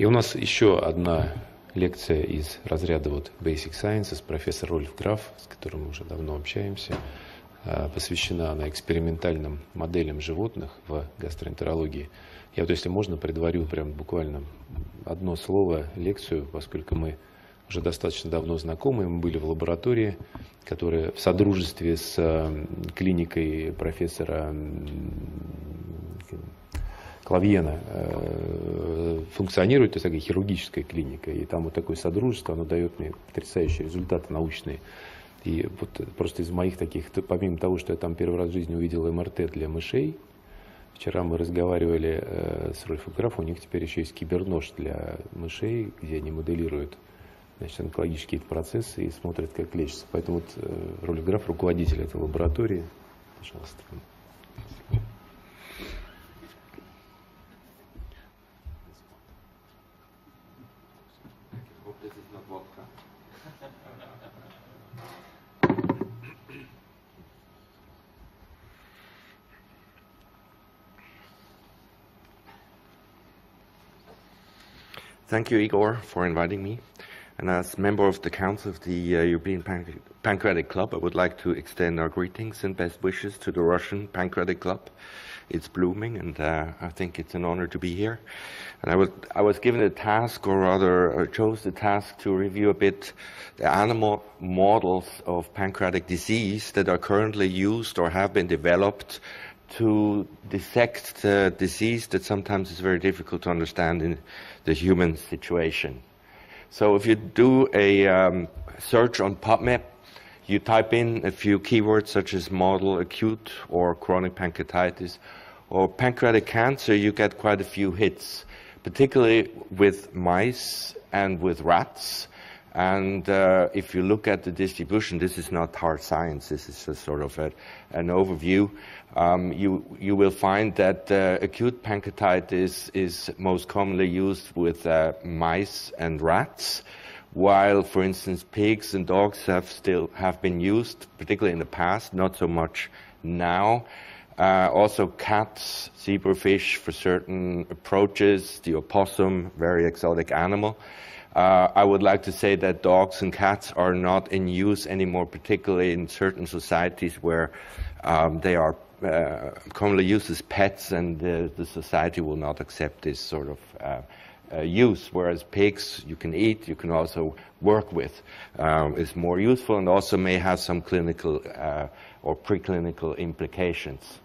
И у нас еще одна лекция из разряда вот Basic Sciences, профессор Рольф Граф, с которым мы уже давно общаемся. Посвящена она экспериментальным моделям животных в гастроэнтерологии. Я вот, если можно, предварю прям буквально одно слово лекцию, поскольку мы уже достаточно давно знакомы, мы были в лаборатории, которая в содружестве с клиникой профессора Клавьена э, функционирует, то есть такая хирургическая клиника, и там вот такое содружество, оно дает мне потрясающие результаты научные. И вот просто из моих таких, помимо того, что я там первый раз в жизни увидел МРТ для мышей, вчера мы разговаривали э, с Рольфом Графом, у них теперь еще есть кибернож для мышей, где они моделируют значит, онкологические процессы и смотрят, как лечится. Поэтому вот э, Рольф Граф, руководитель этой лаборатории, пожалуйста. Thank you, Igor, for inviting me. And as member of the Council of the uh, European Panc- Pancreatic Club, I would like to extend our greetings and best wishes to the Russian Pancreatic Club. It's blooming, and uh, I think it's an honor to be here. And I was, I was given a task, or rather, chose the task to review a bit the animal models of pancreatic disease that are currently used or have been developed to dissect the disease that sometimes is very difficult to understand in the human situation. So if you do a um, search on PubMed, you type in a few keywords such as model acute or chronic pancreatitis or pancreatic cancer, you get quite a few hits, particularly with mice and with rats. And uh, if you look at the distribution, this is not hard science. This is a sort of a, an overview. Um, you you will find that uh, acute pancreatitis is most commonly used with uh, mice and rats, while, for instance, pigs and dogs have still have been used, particularly in the past, not so much now. Uh, also, cats, zebrafish for certain approaches, the opossum, very exotic animal. Uh, I would like to say that dogs and cats are not in use anymore, particularly in certain societies where um, they are uh, commonly used as pets, and the, the, society will not accept this sort of uh, uh, use. Whereas pigs, you can eat, you can also work with, um, is more useful and also may have some clinical uh, or preclinical implications.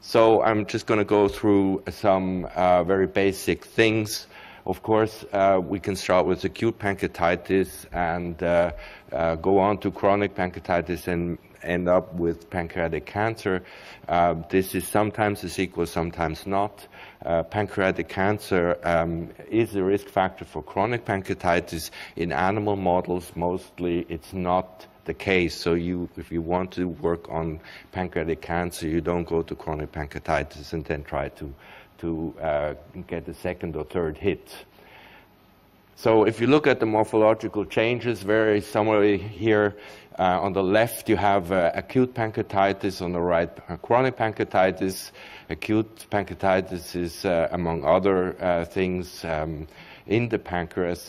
So I'm just going to go through some uh, very basic things. Of course, uh, we can start with acute pancreatitis and uh, uh, go on to chronic pancreatitis and end up with pancreatic cancer. Uh, this is sometimes a sequel, sometimes not. Uh, pancreatic cancer um, is a risk factor for chronic pancreatitis. In animal models, mostly it's not the case. So you, if you want to work on pancreatic cancer, you don't go to chronic pancreatitis and then try to to uh, get a second or third hit. So if you look at the morphological changes, very similarly here uh, on the left you have uh, acute pancreatitis, on the right uh, chronic pancreatitis. Acute pancreatitis is, uh, among other uh, things, um, in the pancreas,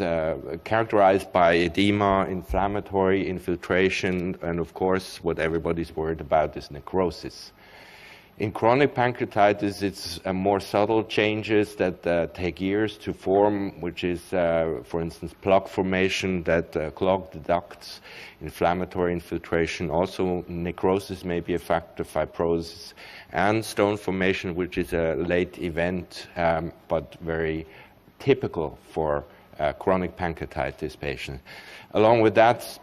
characterized by edema, inflammatory infiltration, and of course what everybody's worried about is necrosis. In chronic pancreatitis, it's uh, more subtle changes that uh, take years to form, which is, uh, for instance, plaque formation that uh, clog the ducts, inflammatory infiltration. Also, necrosis may be a factor, fibrosis, and stone formation, which is a late event, um, but very typical for uh, chronic pancreatitis patients. Along with that,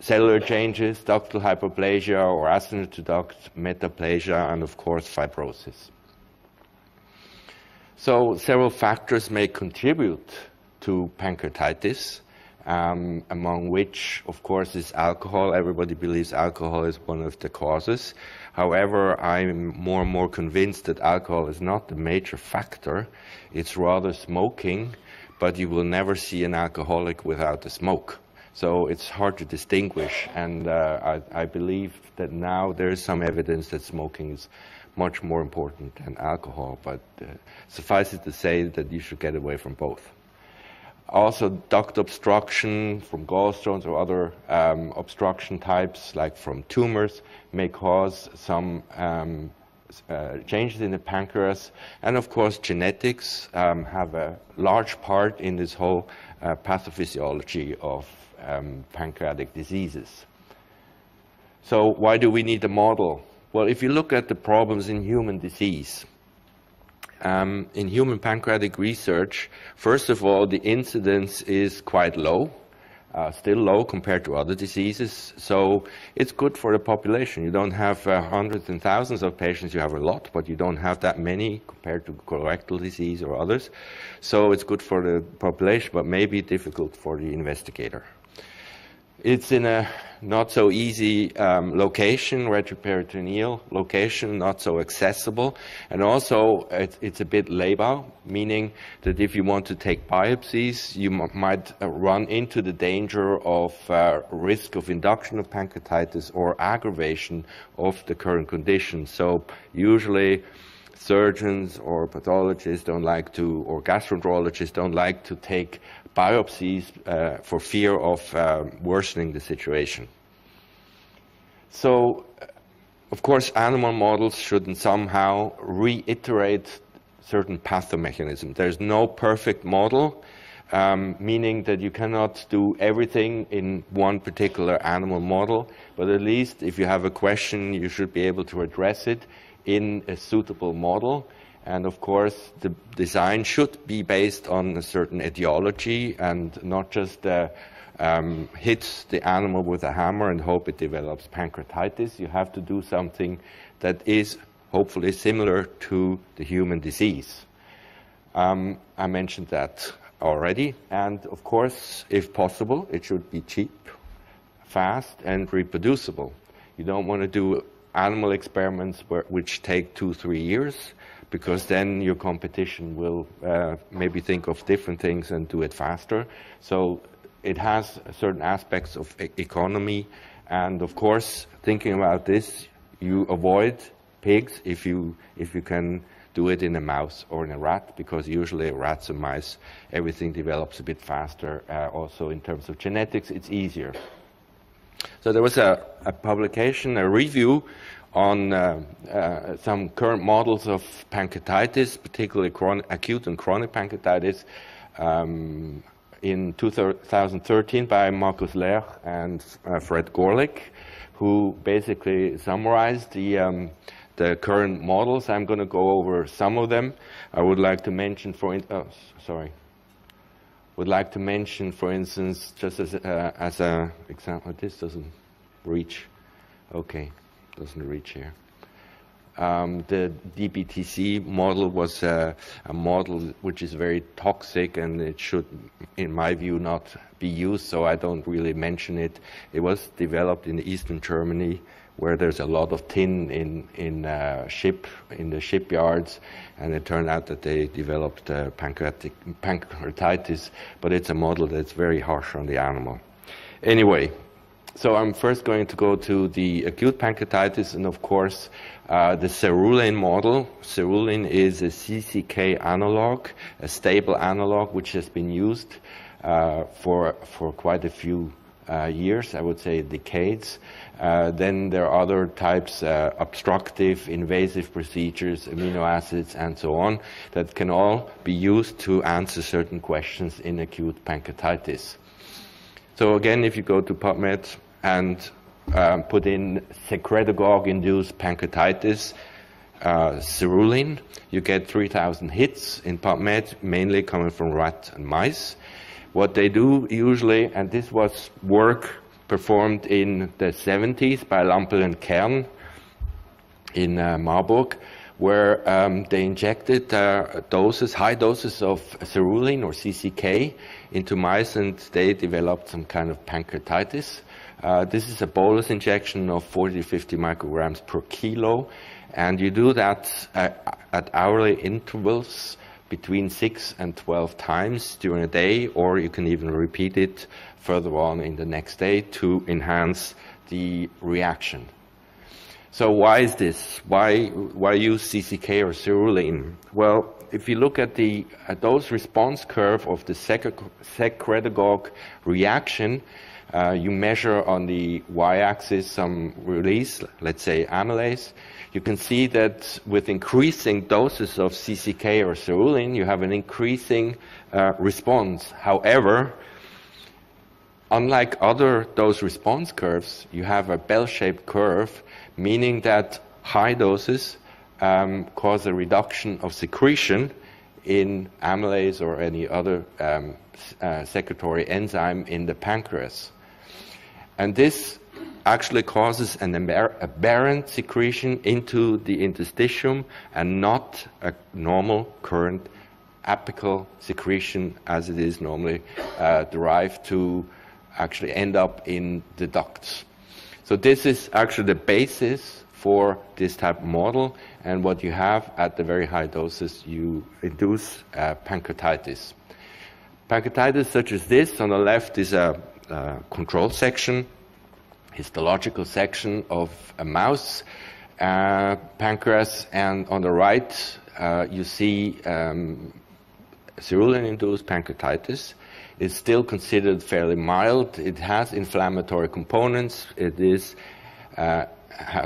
cellular changes, ductal hyperplasia or astenoid duct metaplasia, and of course fibrosis. So several factors may contribute to pancreatitis, um, among which, of course, is alcohol. Everybody believes alcohol is one of the causes. However, I'm more and more convinced that alcohol is not the major factor. It's rather smoking, but you will never see an alcoholic without a smoke. So it's hard to distinguish, and uh, I, I, believe that now there is some evidence that smoking is much more important than alcohol, but uh, suffice it to say that you should get away from both. Also, duct obstruction from gallstones or other um, obstruction types, like from tumors, may cause some um, uh, changes in the pancreas. And of course, genetics um, have a large part in this whole uh, pathophysiology of um, pancreatic diseases. So, why do we need a model? Well, if you look at the problems in human disease, um, in human pancreatic research, first of all, the incidence is quite low, uh, still low compared to other diseases. So it's good for the population. You don't have uh, hundreds and thousands of patients, you have a lot, but you don't have that many compared to colorectal disease or others. So it's good for the population, but maybe difficult for the investigator. It's in a not so easy um, location, retroperitoneal location, not so accessible. And also, it's, it's, a bit labor, meaning that if you want to take biopsies, you might uh, run into the danger of uh, risk of induction of pancreatitis or aggravation of the current condition. So usually, surgeons or pathologists don't like to, or gastroenterologists don't like to take biopsies uh, for fear of uh, worsening the situation. So, uh, of course, animal models should somehow reiterate certain pathomechanisms. There's no perfect model, um, meaning that you cannot do everything in one particular animal model, but at least if you have a question, you should be able to address it in a suitable model. And of course, the design should be based on a certain ideology and not just uh, um, hit the animal with a hammer and hope it develops pancreatitis. You have to do something that is hopefully similar to the human disease. Um, I mentioned that already. And of course, if possible, it should be cheap, fast, and reproducible. You don't want to do animal experiments where, which take two, three years because then your competition will uh, maybe think of different things and do it faster. So it has certain aspects of e economy, and of course, thinking about this, you avoid pigs if you if you can do it in a mouse or in a rat, because usually rats and mice, everything develops a bit faster. Uh, also, in terms of genetics, it's easier. So there was a, a publication, a review on uh, uh, some current models of pancreatitis, particularly chronic, acute and chronic pancreatitis, um, in 2013 by Markus Lerch and uh, Fred Gorlick, who basically summarized the, um, the current models. I'm going to go over some of them. I would like to mention, for oh, sorry, would like to mention, for instance, just as uh, as a example, this doesn't reach. Okay doesn't reach here. Um, the DBTC model was a model which is very toxic and it should, in my view, not be used, so I don't really mention it. It was developed in eastern Germany where there's a lot of tin in, in uh, ship, in the shipyards, and it turned out that they developed uh, pancreatic, pancreatitis, but it's a model that's very harsh on the animal. Anyway, so I'm first going to go to the acute pancreatitis and of course uh, the cerulin model. Cerulin is a CCK analog, a stable analog which has been used uh, for, for quite a few uh, years, I would say decades. Uh, then there are other types, uh, obstructive, invasive procedures, amino acids, and so on, that can all be used to answer certain questions in acute pancreatitis. So again, if you go to PubMed, and um, put in secretagogue-induced pancreatitis, uh, cerulin. You get 3,000 hits in PubMed, mainly coming from rats and mice. What they do usually, and this was work performed in the 70s by Lampel and Kern in uh, Marburg, where um, they injected uh, doses, high doses of cerulin or CCK into mice, and they developed some kind of pancreatitis. Uh, this is a bolus injection of 40 to 50 micrograms per kilo, and you do that uh, at hourly intervals between 6 and 12 times during a day, or you can even repeat it further on in the next day to enhance the reaction. So why is this? Why, why use CCK or cerulin? Well, if you look at the at dose response curve of the secretagogue reaction, uh, you measure on the y-axis some release, let's say amylase. You can see that with increasing doses of CCK or cerulean, you have an increasing uh, response. However, unlike other dose response curves, you have a bell-shaped curve, meaning that high doses um, cause a reduction of secretion in amylase or any other um, uh, secretory enzyme in the pancreas. And this actually causes an aberrant secretion into the interstitium and not a normal current apical secretion as it is normally uh, derived to actually end up in the ducts. So this is actually the basis for this type of model, and what you have at the very high doses, you induce uh, pancreatitis. Pancreatitis such as this, on the left is a, a control section, histological section of a mouse uh, pancreas, and on the right uh, you see um, cerulean-induced pancreatitis. It's still considered fairly mild. It has inflammatory components. It is uh,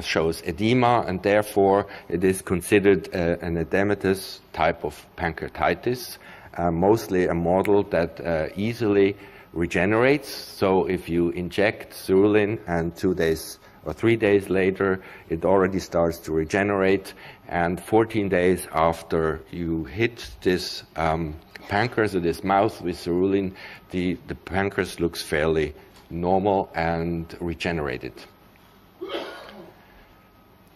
shows edema, and therefore it is considered uh, an edematous type of pancreatitis, uh, mostly a model that uh, easily regenerates. So if you inject cerulean and two days or three days later, it already starts to regenerate. And 14 days after you hit this um, pancreas or this mouth with cerulean, the, the pancreas looks fairly normal and regenerated.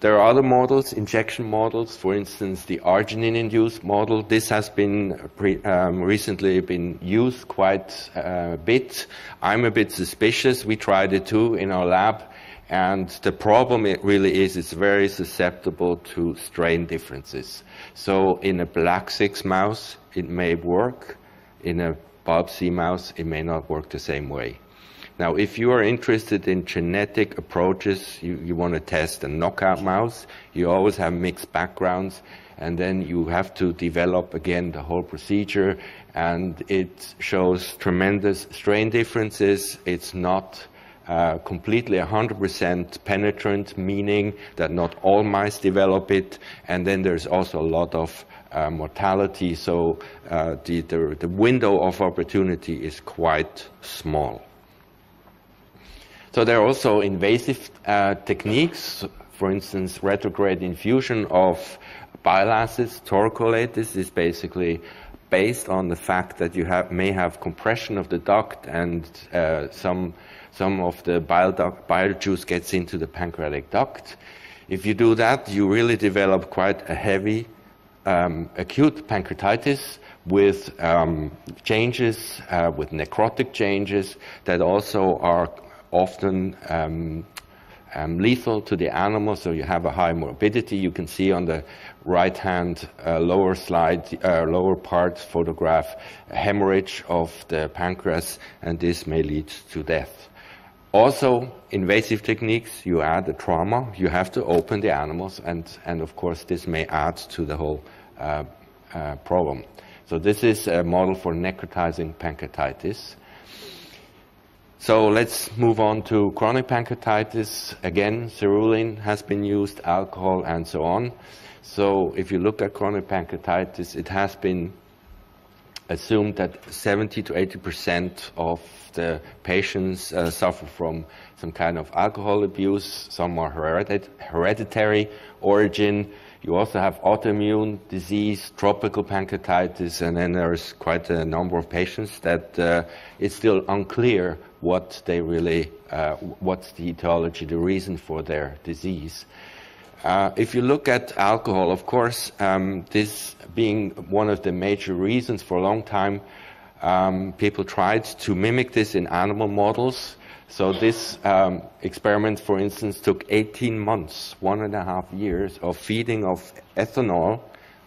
There are other models, injection models, for instance, the arginine-induced model. This has been pre, um, recently been used quite a bit. I'm a bit suspicious. We tried it too in our lab. And the problem it really is it's very susceptible to strain differences. So in a black 6 mouse, it may work. In a bulb C mouse, it may not work the same way. Now, if you are interested in genetic approaches, you, you want to test a knockout mouse, you always have mixed backgrounds, and then you have to develop again the whole procedure, and it shows tremendous strain differences. It's not uh, completely 100% penetrant, meaning that not all mice develop it, and then there's also a lot of uh, mortality, so uh, the, the, the window of opportunity is quite small. So there are also invasive uh, techniques, for instance, retrograde infusion of bile acids, torcolate. This is basically based on the fact that you have, may have compression of the duct and uh, some, some of the bile, duct, bile juice gets into the pancreatic duct. If you do that, you really develop quite a heavy um, acute pancreatitis with um, changes, uh, with necrotic changes that also are often um, um, lethal to the animal, so you have a high morbidity. You can see on the right-hand uh, lower slide, uh, lower part photograph, hemorrhage of the pancreas, and this may lead to death. Also, invasive techniques, you add a trauma, you have to open the animals, and, and of course this may add to the whole uh, uh problem. So this is a model for necrotizing pancreatitis. So let's move on to chronic pancreatitis. Again, cerulean has been used, alcohol, and so on. So if you look at chronic pancreatitis, it has been assumed that 70 to 80 percent of the patients uh, suffer from some kind of alcohol abuse. Some are hereditary origin. You also have autoimmune disease, tropical pancreatitis, and then there's quite a number of patients that uh, it's still unclear what they really, uh, what's the etiology, the reason for their disease. Uh, if you look at alcohol, of course, um, this being one of the major reasons for a long time, um, people tried to mimic this in animal models. So this um, experiment, for instance, took 18 months, one and a half years of feeding of ethanol,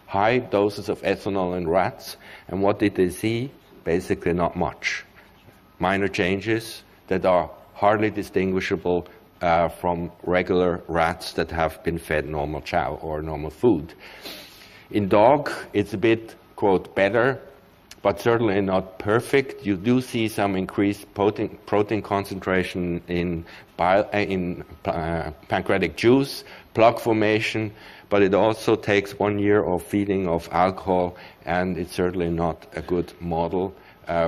high doses of ethanol in rats. And what did they see? Basically not much minor changes that are hardly distinguishable uh, from regular rats that have been fed normal chow or normal food. In dog, it's a bit, quote, better, but certainly not perfect. You do see some increased protein, protein concentration in, uh, in uh, pancreatic juice, plaque formation, but it also takes one year of feeding of alcohol, and it's certainly not a good model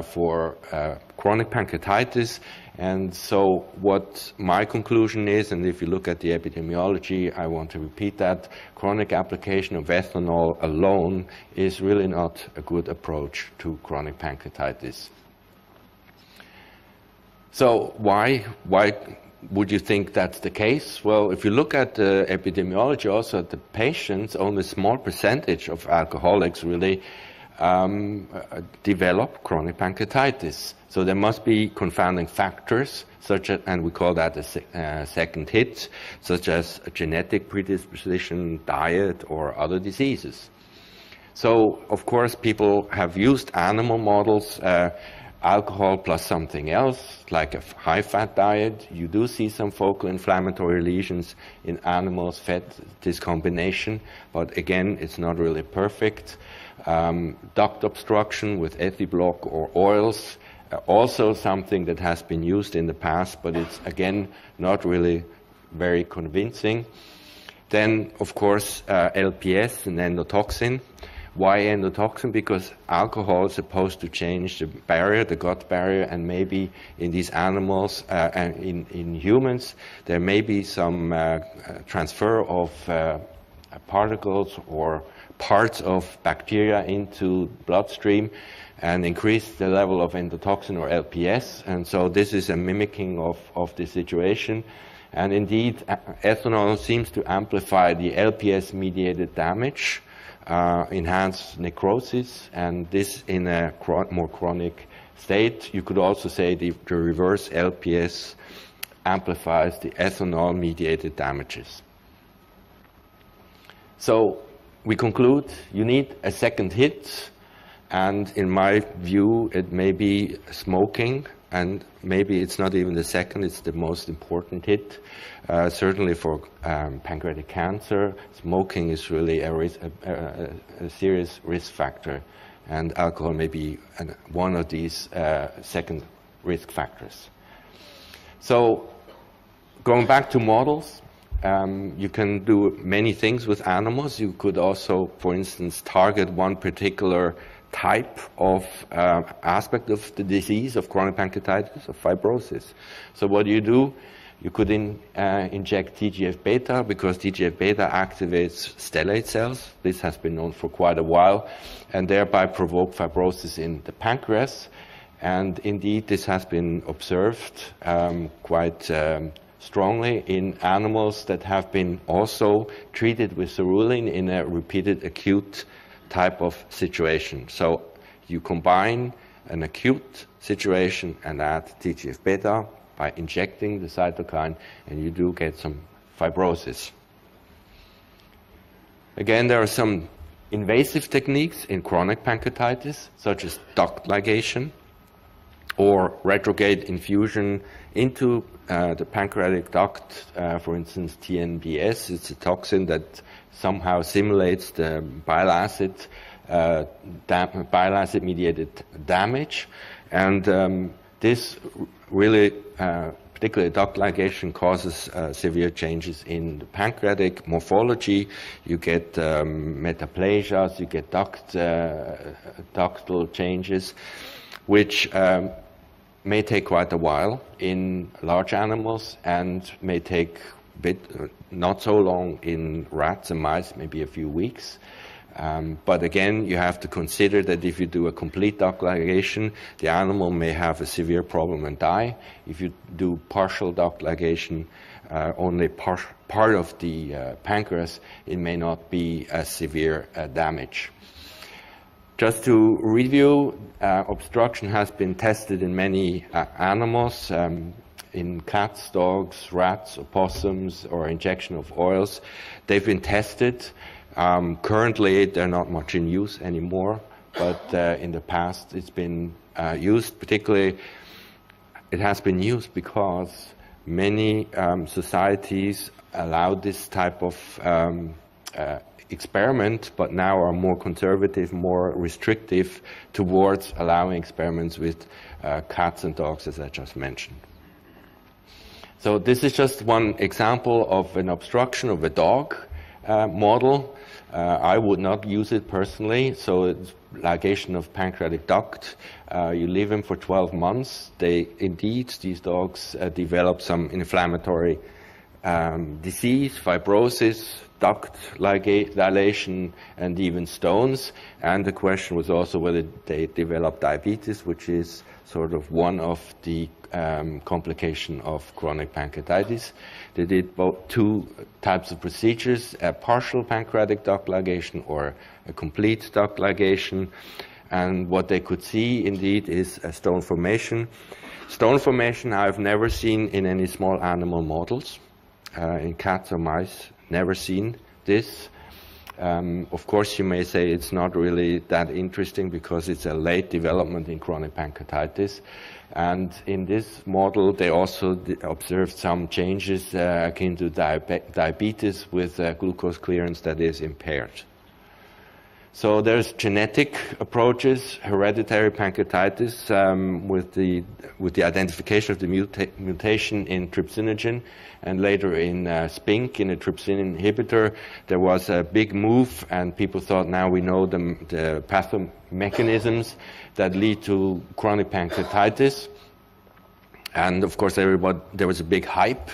for uh, chronic pancreatitis. And so, what my conclusion is, and if you look at the epidemiology, I want to repeat that chronic application of ethanol alone is really not a good approach to chronic pancreatitis. So, why, why would you think that's the case? Well, if you look at the epidemiology, also at the patients, only a small percentage of alcoholics really um, uh, develop chronic pancreatitis. So there must be confounding factors, such as, and we call that a se- uh, second hit, such as genetic predisposition, diet, or other diseases. So, of course, people have used animal models, uh, alcohol plus something else, like a high fat diet. You do see some focal inflammatory lesions in animals fed this combination, but again, it's not really perfect. Um, duct obstruction with ethiblock or oils also something that has been used in the past, but it's again not really very convincing. Then, of course, uh, LPS and endotoxin. Why endotoxin? Because alcohol is supposed to change the barrier, the gut barrier, and maybe in these animals uh, and in, in humans, there may be some uh, transfer of uh, particles or parts of bacteria into bloodstream and increase the level of endotoxin or LPS. And so this is a mimicking of, of the situation. And indeed, ethanol seems to amplify the LPS mediated damage, uh, enhance necrosis, and this in a more chronic state. You could also say the, the reverse LPS amplifies the ethanol mediated damages. So we conclude you need a second hit and in my view, it may be smoking, and maybe it's not even the second, it's the most important hit. Uh, certainly for um, pancreatic cancer, smoking is really a, risk, a, a, a, serious risk factor, and alcohol may be an, one of these uh, second risk factors. So, going back to models, um, you can do many things with animals. You could also, for instance, target one particular type of uh, aspect of the disease of chronic pancreatitis, of fibrosis. So what do you do? You could in, uh, inject TGF beta because TGF beta activates stellate cells. This has been known for quite a while, and thereby provoke fibrosis in the pancreas. And indeed, this has been observed um, quite um, strongly in animals that have been also treated with cerulean in a repeated acute type of situation. So you combine an acute situation and add TGF beta by injecting the cytokine, and you do get some fibrosis. Again, there are some invasive techniques in chronic pancreatitis, such as duct ligation or retrograde infusion into uh, the pancreatic duct, uh, for instance, TNBS. It's a toxin that somehow simulates the bile acid, uh, bile acid mediated damage. And um, this really, uh, particularly duct ligation, causes uh, severe changes in the pancreatic morphology. You get um, metaplasias, you get duct, uh, ductal changes, which um, may take quite a while in large animals and may take bit uh, not so long in rats and mice, maybe a few weeks. Um, but again, you have to consider that if you do a complete duct ligation, the animal may have a severe problem and die. If you do partial duct ligation, uh, only par- part of the uh, pancreas, it may not be as severe uh, damage. Just to review, uh, obstruction has been tested in many uh, animals. Um, in cats, dogs, rats, opossums, or injection of oils. They've been tested. Um, currently, they're not much in use anymore, but uh, in the past, it's been uh, used. Particularly, it has been used because many um, societies allow this type of um, uh, experiment, but now are more conservative, more restrictive towards allowing experiments with uh, cats and dogs, as I just mentioned. So this is just one example of an obstruction of a dog uh, model. Uh, I would not use it personally. So it's ligation of pancreatic duct. Uh, you leave them for 12 months. They indeed, these dogs uh, develop some inflammatory um, disease, fibrosis, duct dilation, and even stones. And the question was also whether they develop diabetes, which is sort of one of the um, complication of chronic pancreatitis. They did both two types of procedures, a partial pancreatic duct ligation or a complete duct ligation. And what they could see indeed is a stone formation. Stone formation I've never seen in any small animal models, uh, in cats or mice, never seen this. Um, of course, you may say it's not really that interesting because it's a late development in chronic pancreatitis. And in this model, they also observed some changes uh, akin to diabetes with uh, glucose clearance that is impaired. So there's genetic approaches, hereditary pancreatitis um, with the with the identification of the muta mutation in trypsinogen, and later in uh, SPINK in a trypsin inhibitor. There was a big move, and people thought now we know the, the pathomechanisms that lead to chronic pancreatitis. And of course, everybody there was a big hype.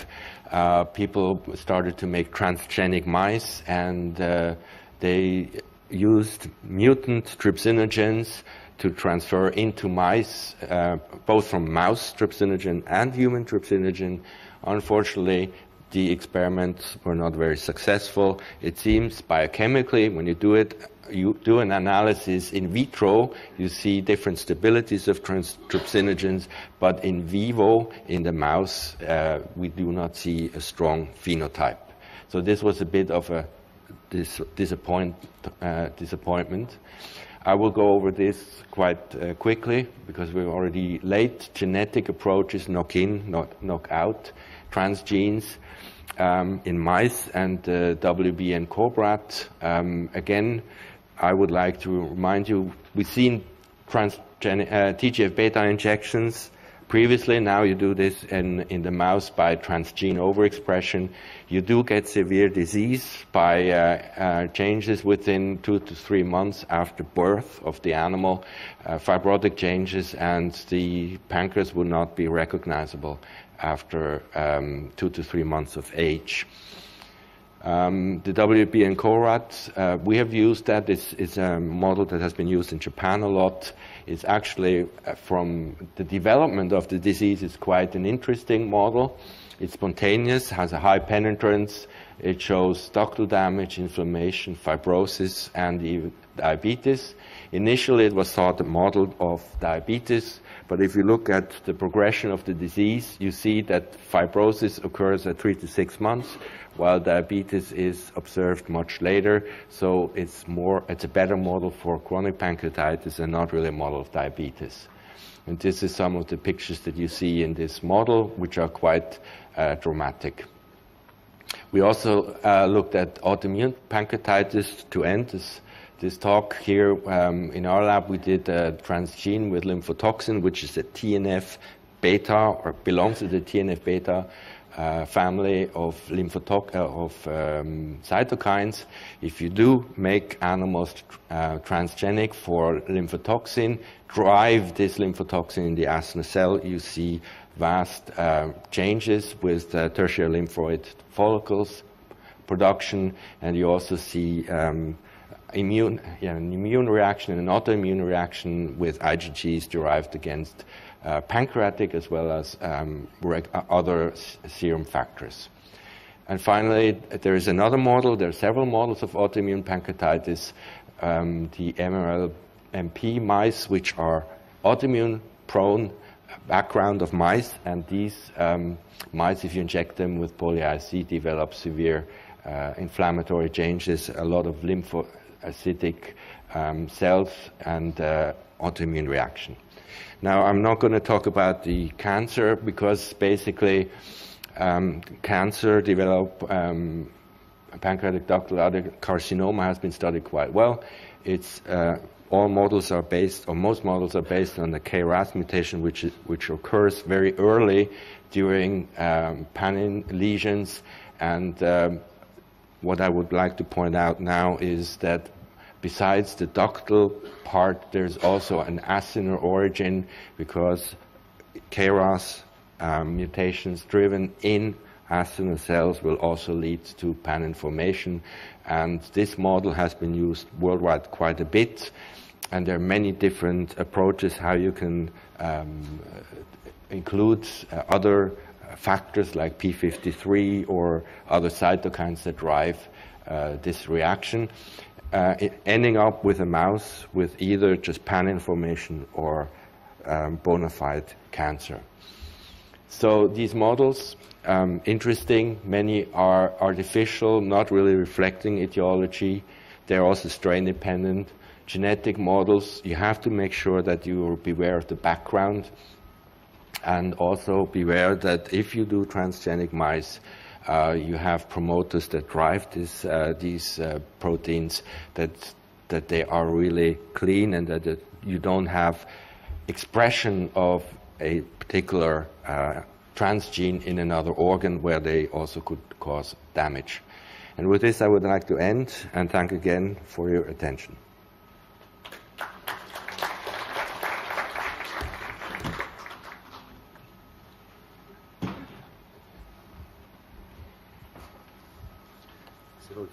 Uh, people started to make transgenic mice, and uh, they used mutant trypsinogens to transfer into mice, uh, both from mouse trypsinogen and human trypsinogen. Unfortunately, the experiments were not very successful. It seems biochemically, when you do it, you do an analysis in vitro, you see different stabilities of trypsinogens, but in vivo, in the mouse, uh, we do not see a strong phenotype. So this was a bit of a dis disappoint, uh, disappointment. I will go over this quite uh, quickly because we're already late. Genetic approaches knock in, not knock out transgenes um, in mice and uh, WB and CoBRAT. Um, again, I would like to remind you, we've seen transgen- uh, TGF-beta injections previously. Now you do this in, in the mouse by transgene overexpression. You do get severe disease by uh, uh, changes within two to three months after birth of the animal, uh, fibrotic changes, and the pancreas would not be recognizable after um, two to three months of age. Um, the WB and CoRAT, uh, we have used that. It's, it's, a model that has been used in Japan a lot. It's actually, uh, from the development of the disease, it's quite an interesting model. It's spontaneous, has a high penetrance. It shows ductal damage, inflammation, fibrosis, and even diabetes. Initially, it was thought a model of diabetes, but if you look at the progression of the disease, you see that fibrosis occurs at three to six months, while diabetes is observed much later. So it's more, it's a better model for chronic pancreatitis and not really a model of diabetes. And this is some of the pictures that you see in this model, which are quite uh, dramatic. We also uh, looked at autoimmune pancreatitis to end this, this talk here. Um, in our lab, we did a transgene with lymphotoxin, which is a TNF beta or belongs to the TNF beta uh, family of lymphotoc uh, of um, cytokines. If you do make animals uh, transgenic for lymphotoxin, drive this lymphotoxin in the acinar cell, you see vast uh, changes with tertiary lymphoid follicles production, and you also see um, immune, an immune reaction and an autoimmune reaction with IgGs derived against uh, pancreatic as well as um, uh, other serum factors. And finally, there is another model. There are several models of autoimmune pancreatitis. Um, the MRL-MP mice, which are autoimmune prone background of mice, and these um, mice, if you inject them with poly-IC, develop severe uh, inflammatory changes, a lot of lymphocytic um, cells, and uh, autoimmune reaction. Now, I'm not going to talk about the cancer because basically um, cancer develop um, pancreatic ductal carcinoma has been studied quite well. It's uh, all models are based, or most models are based on the KRAS mutation, which, is, which occurs very early during um, panning lesions. And um, what I would like to point out now is that besides the ductal part, there's also an acinar origin because KRAS um, mutations driven in acinar cells will also lead to panning formation. And this model has been used worldwide quite a bit. And there are many different approaches how you can um, include uh, other factors like P53 or other cytokines that drive uh, this reaction, uh, ending up with a mouse with either just panning formation or um, bona fide cancer. So these models, um, interesting. Many are artificial, not really reflecting etiology. They're also strain dependent. Genetic models, you have to make sure that you are beware of the background and also beware that if you do transgenic mice, uh, you have promoters that drive this, uh, these uh, proteins that that they are really clean and that, that you don't have expression of a particular uh, transgene in another organ where they also could cause damage. And with this, I would like to end and thank again for your attention.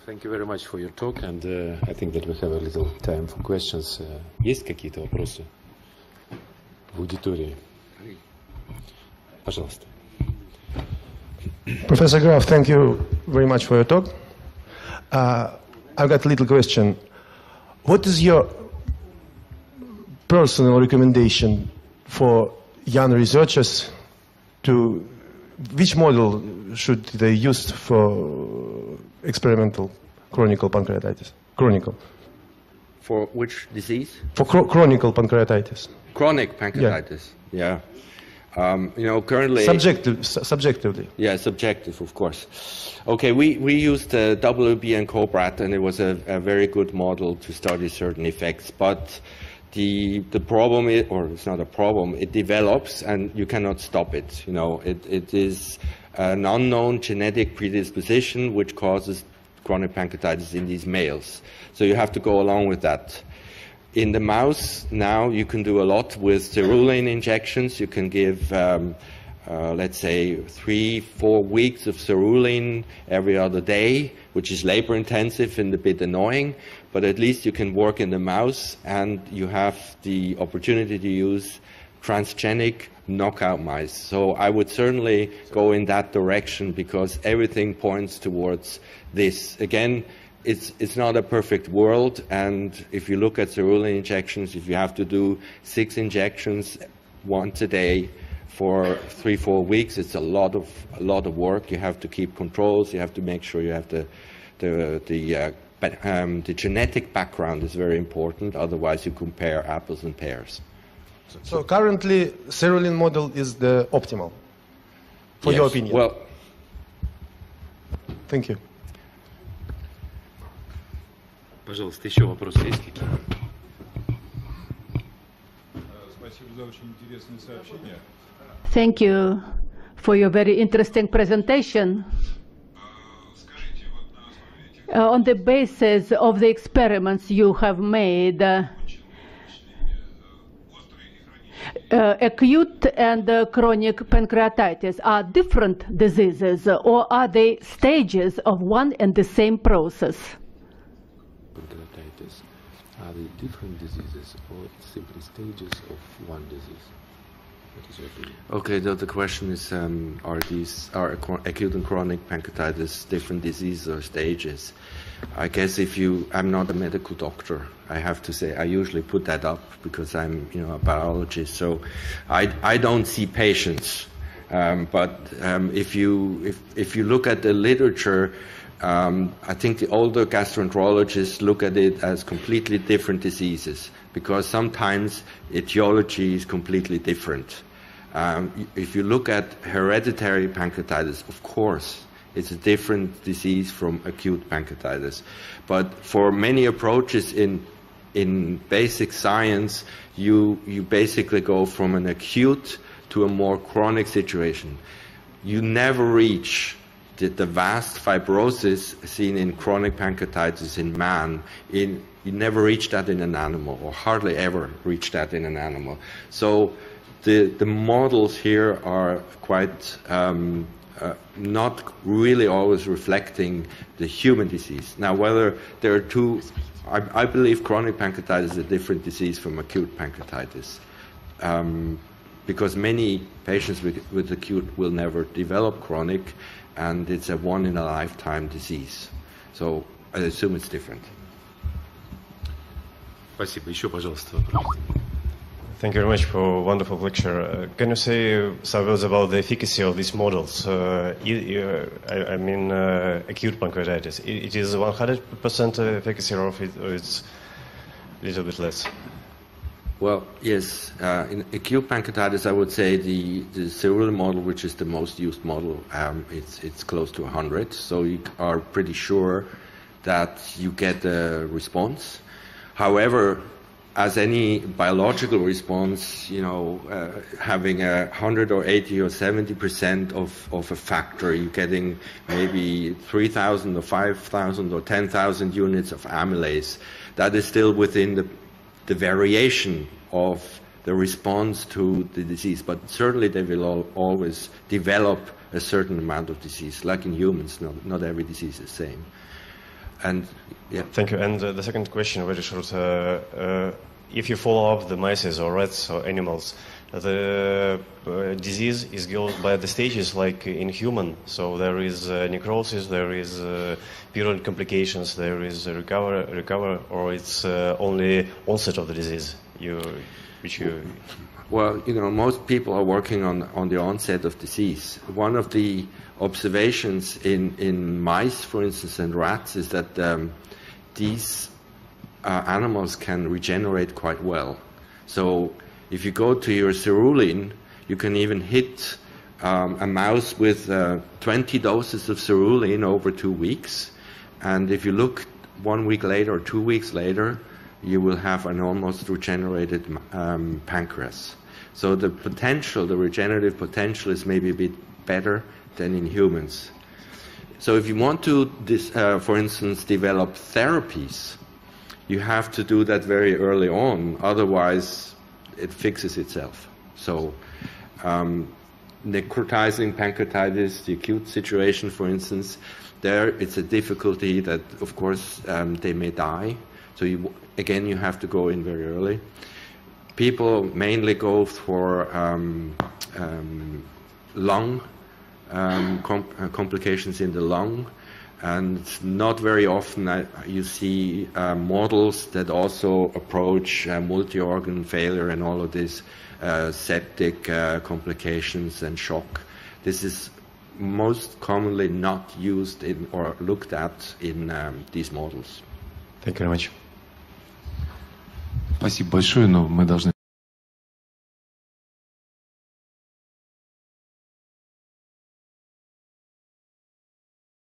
Thank you very much for your talk, and uh, I think that we have a little time for questions. Uh, есть какие-то вопросы в аудитории? Пожалуйста. Professor Graf, thank you very much for your talk. Uh, I've got a little question. What is your personal recommendation for young researchers to which model should they use for experimental chronic pancreatitis? Chronic. For which disease? For chronic pancreatitis. Chronic pancreatitis. Yeah. yeah. Um, you know, currently subjective, su- subjectively. Yeah, subjective, of course. Okay, we we used uh, WB and CoBRAT, and it was a, a very good model to study certain effects. But the the problem is, or it's not a problem, it develops, and you cannot stop it. You know, it it is an unknown genetic predisposition which causes chronic pancreatitis in these males. So you have to go along with that. In the mouse, now you can do a lot with cerulean injections. You can give, um, uh, let's say, three, four weeks of cerulean every other day, which is labor intensive and a bit annoying, but at least you can work in the mouse and you have the opportunity to use transgenic knockout mice. So I would certainly go in that direction because everything points towards this. Again, it's, it's not a perfect world, and if you look at cerulean injections, if you have to do six injections once a day for three, four weeks, it's a lot of a lot of work. You have to keep controls. You have to make sure you have the the the uh, um, the genetic background is very important. Otherwise, you compare apples and pears. So, so currently, cerulean model is the optimal, for yes. your opinion. Well, thank you. Пожалуйста, еще вопросы есть какие-то? Спасибо за очень интересное сообщение. Thank you for your very interesting presentation. Uh, on the basis of the experiments you have made, uh, uh, acute and uh, chronic pancreatitis are different diseases or are they stages of one and the same process? Pancreatitis Are they different diseases or simply stages of one disease? Okay, the, the question is, um, are these are acute and chronic pancreatitis different diseases or stages? I guess if you, I'm not a medical doctor. I have to say, I usually put that up because I'm, you know, a biologist. So, I I don't see patients. Um, but um, if you if if you look at the literature, um, I think the older gastroenterologists look at it as completely different diseases because sometimes etiology is completely different. Um, if you look at hereditary pancreatitis, of course, It's a different disease from acute pancreatitis. But for many approaches in in basic science, you you basically go from an acute to a more chronic situation. You never reach the, the vast fibrosis seen in chronic pancreatitis in man. In, you never reach that in an animal, or hardly ever reach that in an animal. So the, the models here are quite um, uh, not really always reflecting the human disease. Now, whether there are two, I, I believe chronic pancreatitis is a different disease from acute pancreatitis. Um, because many patients with, with acute will never develop chronic, and it's a one in a lifetime disease. So I assume it's different. Спасибо. Еще, пожалуйста, вопрос. Thank you very much for a wonderful lecture. Uh, can you say some words about the efficacy of these models? Uh, I, I, mean, uh, acute pancreatitis. It, it is 100% efficacy, or, it, or it's a little bit less? Well, yes. Uh, in acute pancreatitis, I would say the, the caerulein model, which is the most used model, um, it's, it's close to 100. So you are pretty sure that you get a response. However, as any biological response, you know, uh, having a 100 or 80 or 70 percent of, of a factor, you're getting maybe 3,000 or 5,000 or 10,000 units of amylase. That is still within the, the variation of the response to the disease, but certainly they will all, always develop a certain amount of disease. Like in humans, not, not every disease is the same. And yeah. Thank you. And uh, the second question, very short. Uh, uh, if you follow up the mice or rats or animals, the uh, disease is goes by the stages like in human. So there is uh, necrosis, there is purulent complications, there is recover, recover, or it's only onset of the disease. You, which you. Well, you know, most people are working on, on the onset of disease. One of the observations in, in mice, for instance, and rats is that um, these uh, animals can regenerate quite well. So if you go to your caerulein, you can even hit um, a mouse with uh, 20 doses of caerulein over two weeks. And if you look one week later or two weeks later, you will have an almost regenerated um, pancreas. So the potential, the regenerative potential is maybe a bit better than in humans. So if you want to, this, uh, for instance, develop therapies, you have to do that very early on. Otherwise, it fixes itself. So um, necrotizing pancreatitis, the acute situation, for instance, there it's a difficulty that, of course, um, they may die. So you, again, you have to go in very early. People mainly go for um, um lung um, com uh, complications in the lung, and not very often uh, you see uh, models that also approach uh, multi-organ failure and all of these uh, septic uh, complications and shock. This is most commonly not used in or looked at in um, these models. Thank you very much. Спасибо большое, но мы должны